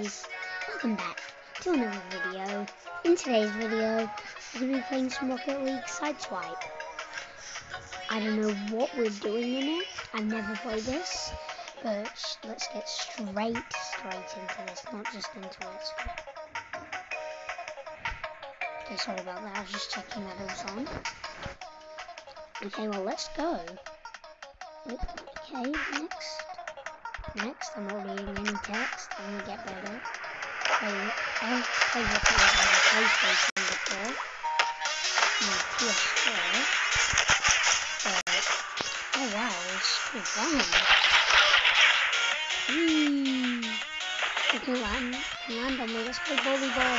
guys, welcome back to another video. In today's video, we're going to be playing some Rocket League Sideswipe. I don't know what we're doing in it, I've never played this, but let's get straight, straight into this, not just into it. Okay, sorry about that, I was just checking that it was on. Okay, well let's go. Okay, next. Next, I'm already reading gonna get better. I, I've played Rocket League on the PlayStation before. Mm, on PS4. But, oh wow, it's can mm. land, can land on me. Let's play volleyball.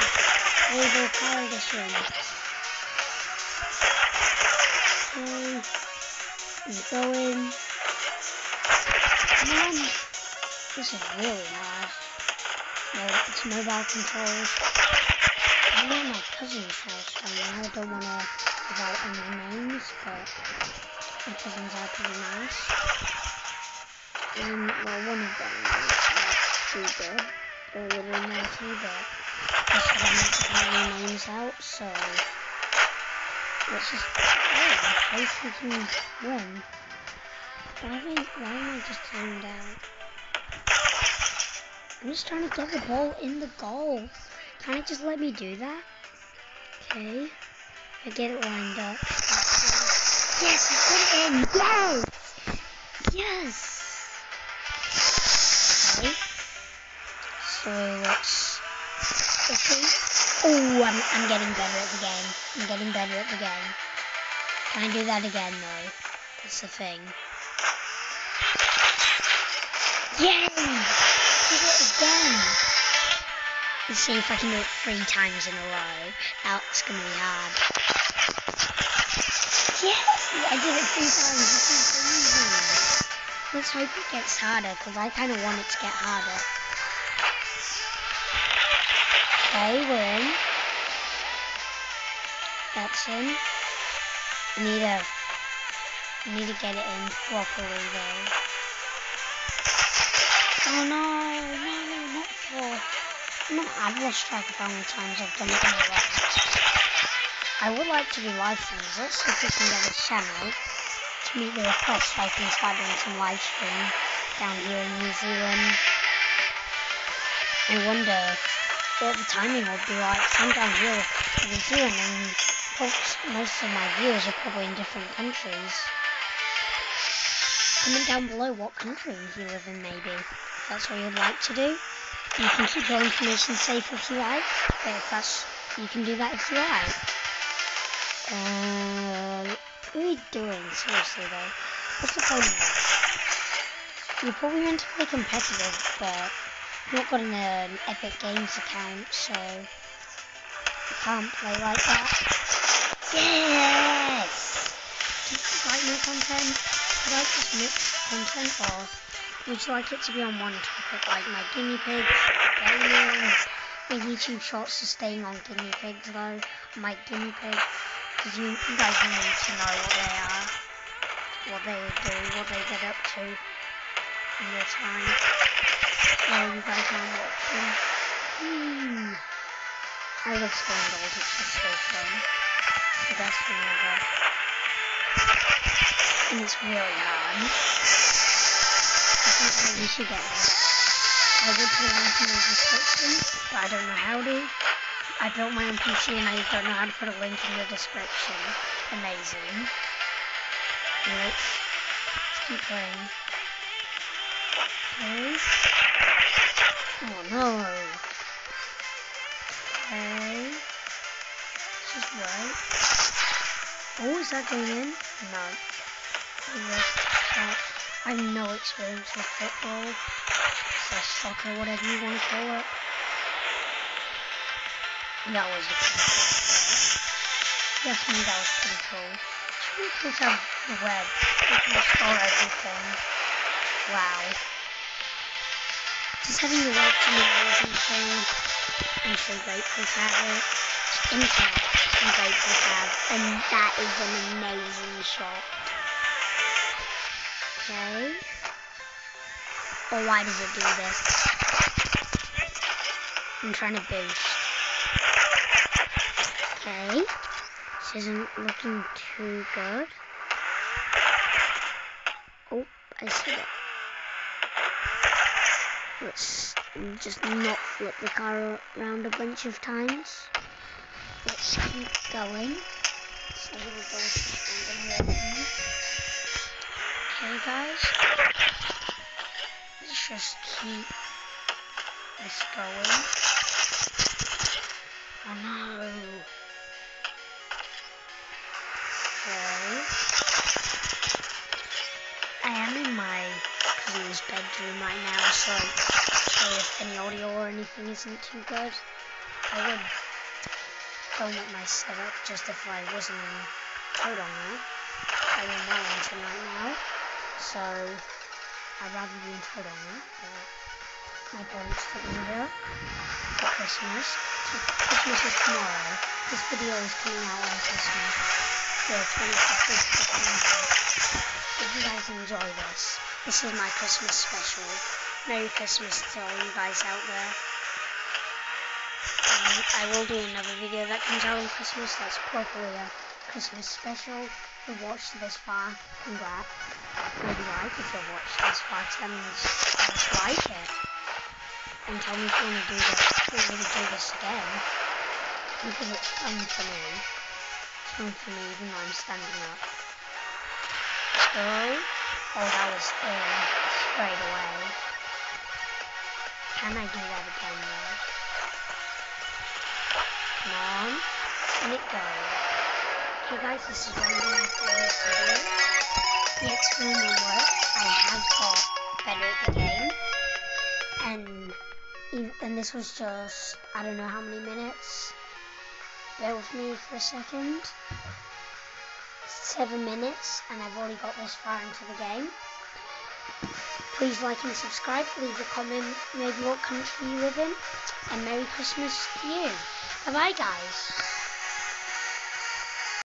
Volleyball power edition. Okay. I'm going. Come on. This is really nice. No, it's mobile controls. I'm at my cousin's house right now. I don't want to give out any names, but my cousins are pretty nice. And, well, one of them is not too good. They're a little naughty, but I said I'm not giving any names out, so let's just, oh, at we can win. Why, why am I just zoomed out? I'm just trying to get the ball in the goal. Can I just let me do that? Okay. I get it lined up. Yes, I put it in. Yes! Yes! Okay. So let's... Okay. Oh, I'm, I'm getting better at the game. I'm getting better at the game. Can I do that again, though? That's the thing. Yay! Again. Let's see if I can do it three times in a row. That's gonna be hard. Yes! I did it three times. This is easy. Let's hope it gets harder, because I kind of want it to get harder. Okay, we're in. That's in. I need a... I need to get it in properly, though. Oh no, no. No, I've lost track of how many times I've done it a row. I would like to do live streams. Let's see if we can get this channel to meet the request so I can start doing some live stream down here in New Zealand. I wonder what the timing will be like. I'm down here in New Zealand and most of my viewers are probably in different countries. Comment down below what country you live in maybe that's what you'd like to do. You can keep your information safe if you like, if that's, you can do that if you like. Uh, what are you doing? Seriously though. What's the point of that? You're probably meant to play competitive, but I've not got an, uh, Epic Games account, so I can't play like that. Yes! Do you like my content? Do you like this content, or would you like it to be on one topic, like my guinea pigs, my YouTube shorts are staying on guinea pigs though, my guinea pigs, because you, you guys need to know what they are, what they do, what they get up to in their time. So you guys know watching. Hmm. I love Scandals, it's just so fun. It's the best thing ever. And it's really hard you should get one. I would put a in the description, but I don't know how to. I built my own PC and I don't know how to put a link in the description. Amazing. Let's, let's keep playing. Okay. Oh no. Okay. This is right. Oh, is that going in? No. Stop. I have no experience with football, or soccer, whatever you want to call it. That was a. Yes, me, that was pretty cool. It's really cool to have the web. You can store everything. Wow. Just having the web to me is insane. I'm so grateful to have it. Internet, I'm grateful to have. And that is an amazing shot. Okay. Or why does it do this? I'm trying to boost. Okay. This isn't looking too good. Oh, I see it. Let's just not flip the car around a bunch of times. Let's keep going. So Okay, guys. Let's just keep this going. Oh no. Okay. I am in my cousin's bedroom right now, so sorry if any audio or anything isn't too good. I would film up my setup just if I wasn't in code on there. I'm in Wellington right now, so I'd rather be in there, but my parents took me here for Christmas. So Christmas is tomorrow. This video is coming out on Christmas. The 25th of December. If you guys enjoy this, this is my Christmas special. Merry Christmas to all you guys out there. Um, I will do another video that comes out on Christmas that's properly a Christmas special. If you've watched this far, congrats. Maybe like if you've watched this tell me just like it. And tell me if you want to do this, if you want to do this again. Because it's fun for me. It's fun for me even though I'm standing up. So, oh that was in straight away. Can I do that again though? Come on. And it goes. Okay guys, this is one of my previous videos. This was just I don't know how many minutes. Bear with me for a second. Seven minutes and I've already got this far into the game. Please like and subscribe, leave a comment maybe what country you live in, and Merry Christmas to you. Bye bye guys.